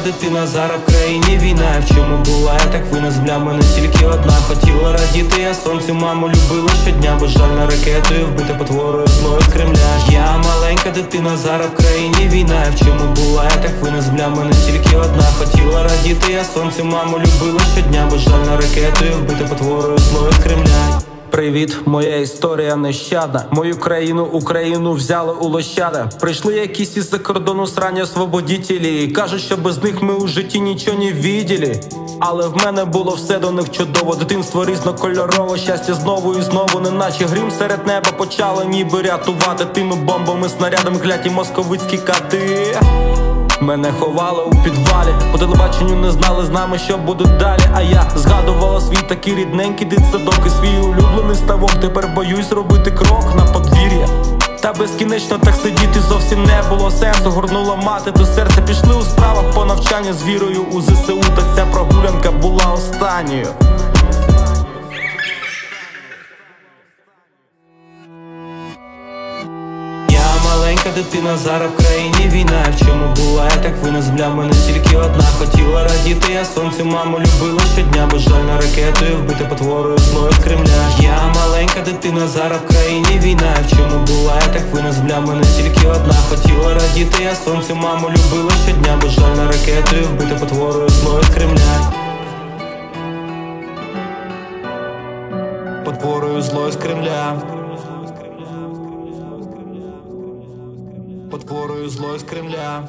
дитина, зараз в країні війна. В чому була, я так винес бля мене тільки одна. Хотіла радіти, я сонцю, маму любила щодня, бажальна ракетою вбити потворою злою з Кремля. Я маленька дитина, зараз в країні війна. В чому була, я так винес бля мене тільки одна. Хотіла радіти, я сонцю, маму любила щодня, бажальна ракетою вбити потворою злою з Кремля. Привіт, моя історія нещадна. Мою країну, Україну взяли у лощада. Прийшли якісь із-за кордону срання освободітелі. Кажуть, що без них ми у житті нічого не відділі. Але в мене було все до них чудово. Дитинство різнокольорово, щастя знову і знову, неначе грім серед неба почало ніби рятувати тими бомбами, снарядами кляті московицькі кати. Мене ховали у підвалі, по телебаченню не знали з нами, що буде далі. А я згадувала свій такий рідненький дитсадок і свій улюблений ставок. Тепер боюсь робити крок на подвір'я. Та безкінечно так сидіти зовсім не було сенсу. Горнула мати до серця, пішли у справах по навчанню з вірою у ЗСУ. Так ця прогулянка була останньою. Маленька дитина, зараз в країні війна. В чому була, я так винес бля мене тільки одна. Хотіла радіти, я сонцю, маму любила щодня, бажальна ракетою вбити потворою злою з Кремля. Я маленька дитина, зараз в країні війна. В чому була, я так винес бля мене тільки одна. Хотіла радіти, я сонцю, маму любила щодня, бажальна ракетою вбити потворою злою з Кремля. Потворою злою з Кремля. Потворою злою з Кремля.